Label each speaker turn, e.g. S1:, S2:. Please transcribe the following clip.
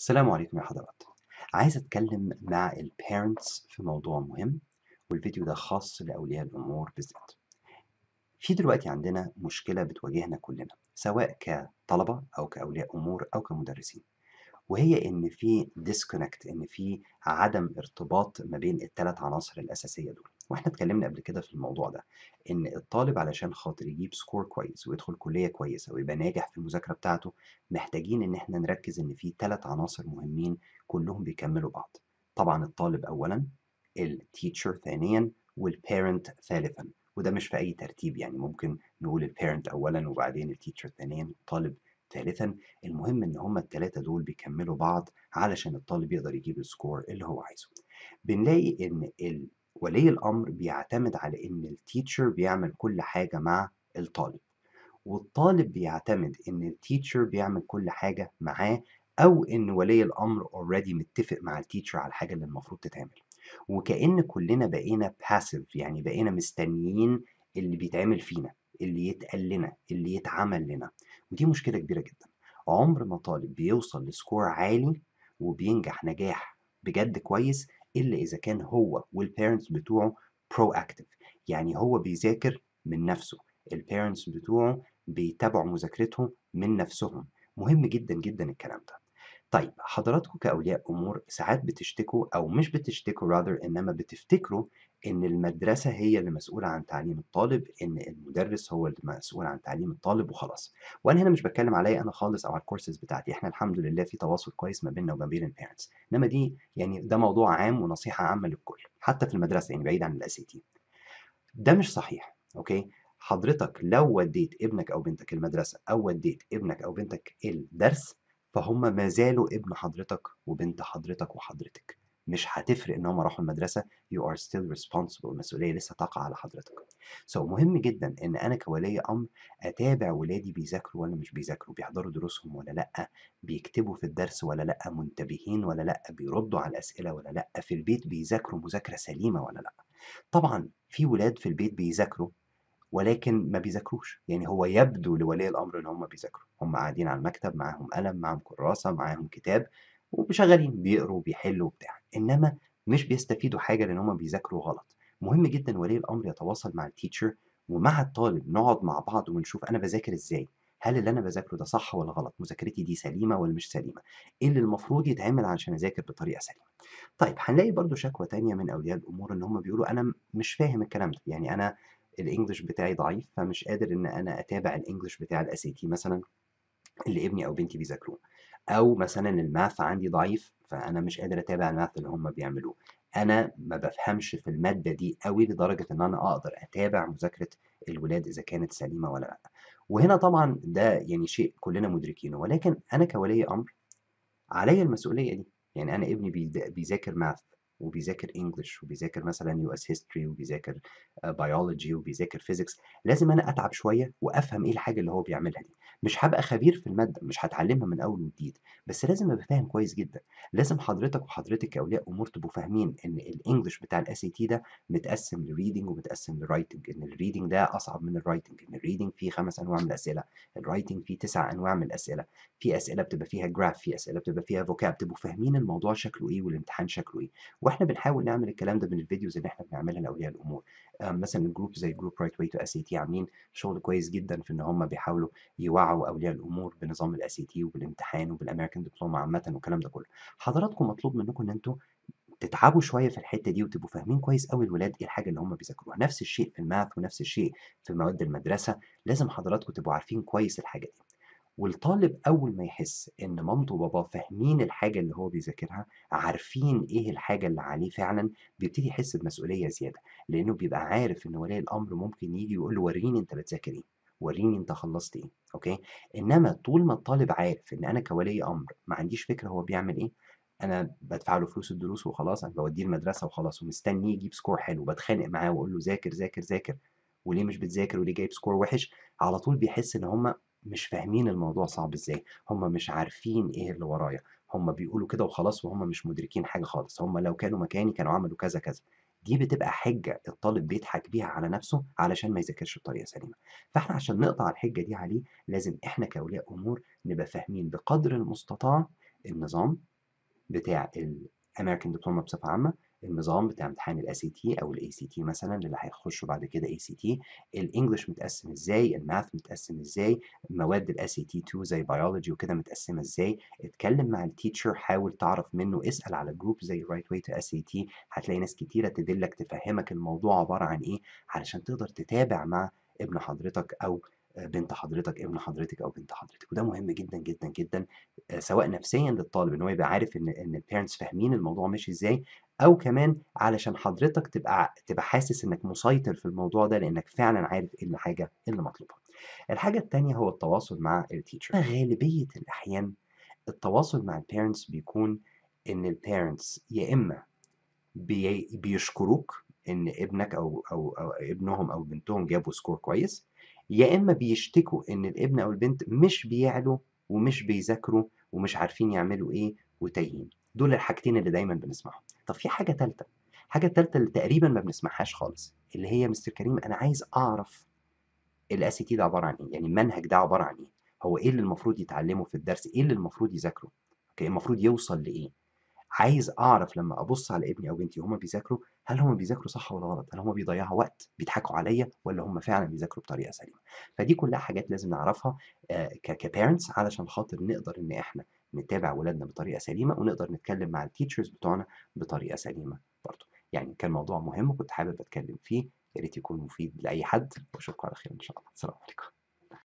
S1: السلام عليكم يا حضرات. عايز أتكلم مع ال parents في موضوع مهم والفيديو ده خاص لأولياء الأمور بالذات. في دلوقتي عندنا مشكلة بتواجهنا كلنا سواء كطلبة أو كأولياء أمور أو كمدرسين وهي إن في disconnect إن في عدم ارتباط ما بين الثلاث عناصر الأساسية دول. وإحنا اتكلمنا قبل كده في الموضوع ده إن الطالب علشان خاطر يجيب سكور كويس ويدخل كلية كويسة ويبقى ناجح في المذاكرة بتاعته محتاجين إن إحنا نركز إن في ثلاث عناصر مهمين كلهم بيكملوا بعض. طبعا الطالب أولا ال teacher ثانيا وال parent ثالثا. وده مش في أي ترتيب يعني ممكن نقول ال parent أولا وبعدين ال teacher ثانيا الطالب ثالثا. المهم إن هما الثلاثه دول بيكملوا بعض علشان الطالب يقدر يجيب ال score اللي هو عايزه. بنلاقي إن ولي الأمر بيعتمد على إن ال teacher بيعمل كل حاجة مع الطالب والطالب بيعتمد إن ال teacher بيعمل كل حاجة معاه أو إن ولي الأمر already متفق مع ال teacher على الحاجة اللي المفروض تتعمل وكأن كلنا بقينا passive يعني بقينا مستنيين اللي بيتعمل فينا اللي يتقال لنا اللي يتعمل لنا ودي مشكلة كبيرة جدا عمر ما طالب بيوصل ل score عالي وبينجح نجاح بجد كويس إلا إذا كان هو وال parents بتوعه proactive يعني هو بيذاكر من نفسه ال parents بتوعه بيتابعوا مذاكرتهم من نفسهم. مهم جدا جدا الكلام ده. طيب حضراتكم كأولياء أمور ساعات بتشتكوا أو مش بتشتكوا rather إنما بتفتكروا إن المدرسة هي اللي مسؤولة عن تعليم الطالب إن المدرس هو اللي مسؤول عن تعليم الطالب وخلاص. وأنا هنا مش بتكلم عليا أنا خالص أو على الكورسز بتاعتي. إحنا الحمد لله في تواصل كويس ما بيننا وما بين ال parents إنما دي يعني ده موضوع عام ونصيحة عامة للكل حتى في المدرسة يعني بعيد عن ال SAT ده مش صحيح أوكي؟ حضرتك لو وديت ابنك أو بنتك المدرسة أو وديت ابنك أو بنتك الدرس فهم ما زالوا ابن حضرتك وبنت حضرتك وحضرتك. مش هتفرق إن هم راحوا المدرسة. You are still responsible. المسؤولية لسه تقع على حضرتك. So مهم جدا إن أنا كولي أمر أتابع ولادي بيذاكروا ولا مش بيذاكروا بيحضروا دروسهم ولا لأ بيكتبوا في الدرس ولا لأ منتبهين ولا لأ بيردوا على الأسئلة ولا لأ في البيت بيذاكروا مذاكرة سليمة ولا لأ. طبعا في ولاد في البيت بيذاكروا ولكن ما بيذاكروش. يعني هو يبدو لولي الأمر إن هم بيذاكروا. هم قاعدين على المكتب معاهم قلم معاهم كراسة معاهم كتاب وشغالين بيقروا وبيحلوا وبتاع. إنما مش بيستفيدوا حاجة لأن هم بيذاكروا غلط. مهم جدا ولي الأمر يتواصل مع التيتشر ومع الطالب نقعد مع بعض ونشوف أنا بذاكر إزاي. هل اللي أنا بذاكره ده صح ولا غلط؟ مذاكرتي دي سليمة ولا مش سليمة؟ إيه اللي المفروض يتعمل علشان أذاكر بطريقة سليمة؟ طيب هنلاقي برضو شكوى تانية من أولياء الأمور إن هم بيقولوا أنا مش فاهم الكلام ده. يعني أنا ال English بتاعي ضعيف فمش قادر إن أنا أتابع ال English بتاع ال SAT مثلا اللي ابني أو بنتي بيذاكروه. أو مثلا ال math عندي ضعيف فأنا مش قادر أتابع ال math اللي هم بيعملوه. أنا ما بفهمش في المادة دي قوي لدرجة إن أنا أقدر أتابع مذاكرة الولاد إذا كانت سليمة ولا لأ. وهنا طبعا ده يعني شيء كلنا مدركينه ولكن أنا كولي أمر عليا المسؤولية دي. يعني أنا ابني بيذاكر math وبيذاكر English وبيذاكر مثلا US history وبيذاكر بيولوجي وبيذاكر physics لازم أنا أتعب شوية وأفهم إيه الحاجة اللي هو بيعملها دي. مش هبقى خبير في المادة مش هتعلمها من أول وجديد بس لازم أبقى فاهم كويس جدا. لازم حضرتك وحضرتك كاولياء أمور تبقوا فاهمين إن ال English بتاع ال SAT ده متقسم ل reading ومتقسم ل writing إن ال reading ده أصعب من ال writing إن ال reading فيه خمس أنواع من الأسئلة ال writing فيه تسع أنواع من الأسئلة. في أسئلة بتبقى فيها graph في أسئلة بتبقى فيها vocab تبقوا فاهمين الموضوع شكله إيه والامتحان شكله إيه. وإحنا بنحاول نعمل الكلام ده من ال videos اللي إحنا بنعملها لاولياء الأمور. آه، مثلا ال group زي group Right Way to SAT عاملين شغل كويس جدا في إن هم بيحاولوا يوعوا أولياء الأمور بنظام ال SAT وبالامتحان وبال American Diploma عامة والكلام ده كله. حضراتكم مطلوب منكم إن أنتوا تتعبوا شوية في الحتة دي وتبقوا فاهمين كويس قوي الولاد إيه الحاجة اللي هم بيذاكروها. نفس الشيء في ال math ونفس الشيء في مواد المدرسة. لازم حضراتكم تبقوا عارفين كويس الحاجة دي. والطالب أول ما يحس إن مامته وباباه فاهمين الحاجة اللي هو بيذاكرها عارفين إيه الحاجة اللي عليه فعلا بيبتدي يحس بمسؤولية زيادة لأنه بيبقى عارف إن ولي الأمر ممكن يجي يقول له وريني أنت بتذاكر إيه وريني أنت خلصت إيه okay؟ إنما طول ما الطالب عارف إن أنا كولي أمر ما عنديش فكرة هو بيعمل إيه أنا بدفع له فلوس الدروس وخلاص أنا بوديه المدرسة وخلاص ومستنيه يجيب score حلو بتخانق معاه وأقول له ذاكر ذاكر ذاكر وليه مش بتذاكر وليه جايب score وحش؟ على طول بيحس إن هم مش فاهمين الموضوع صعب إزاي هم مش عارفين إيه اللي ورايا هم بيقولوا كده وخلاص وهم مش مدركين حاجة خالص هم لو كانوا مكاني كانوا عملوا كذا كذا. دي بتبقى حجة الطالب بيضحك بيها على نفسه علشان ما يذاكرش بطريقة سليمة. فإحنا عشان نقطع الحجة دي عليه لازم إحنا كأولياء أمور نبقى فاهمين بقدر المستطاع النظام بتاع ال American Diploma بصفة عامة النظام بتاع امتحان ال EST أو ال ACT مثلا اللي هيخشوا بعد كده ACT ال English متقسم إزاي؟ ال math متقسم إزاي؟ مواد ال EST 2 زي بيولوجي وكده متقسمة إزاي؟ اتكلم مع ال teacher حاول تعرف منه. اسأل على group زي Right Way to EST هتلاقي ناس كتيرة تدلك تفهمك الموضوع عبارة عن إيه؟ علشان تقدر تتابع مع ابن حضرتك أو بنت حضرتك ابن حضرتك أو بنت حضرتك. وده مهم جدا جدا جدا سواء نفسيا للطالب إن هو يبقى عارف إن إن ال parents فاهمين الموضوع ماشي إزاي أو كمان علشان حضرتك تبقى تبقى حاسس إنك مسيطر في الموضوع ده لإنك فعلا عارف إيه الحاجة اللي مطلوبة. الحاجة الثانية هو التواصل مع ال teacher غالبيه الأحيان التواصل مع ال parents بيكون إن ال parents يا إما بي بيشكروك إن ابنك أو أو, أو ابنهم أو بنتهم جابوا score كويس يا إما بيشتكوا إن الابن أو البنت مش بيعلوا ومش بيذاكروا ومش عارفين يعملوا إيه وتايهين. دول الحاجتين اللي دايما بنسمعهم. طب في حاجة ثالثه حاجة ثالثه اللي تقريبا ما بنسمعهاش خالص اللي هي مستر كريم أنا عايز أعرف ال EST ده عبارة عن إيه؟ يعني المنهج ده عبارة عن إيه؟ هو إيه اللي المفروض يتعلمه في الدرس؟ إيه اللي المفروض يذاكره؟ okay المفروض يوصل لإيه؟ عايز أعرف لما أبص على ابني أو بنتي هما بيذاكروا هل هما بيذاكروا صح ولا غلط؟ هل هما بيضيعوا وقت بيضحكوا عليا ولا هما فعلا بيذاكروا بطريقة سليمة؟ فدي كلها حاجات لازم نعرفها ك parents علشان خاطر نقدر إن إحنا نتابع ولادنا بطريقة سليمة ونقدر نتكلم مع ال teachers بتوعنا بطريقة سليمة برضه. يعني كان موضوع مهم وكنت حابب أتكلم فيه يا ريت يكون مفيد لأي حد. واشوفكم على خير إن شاء الله. السلام عليكم.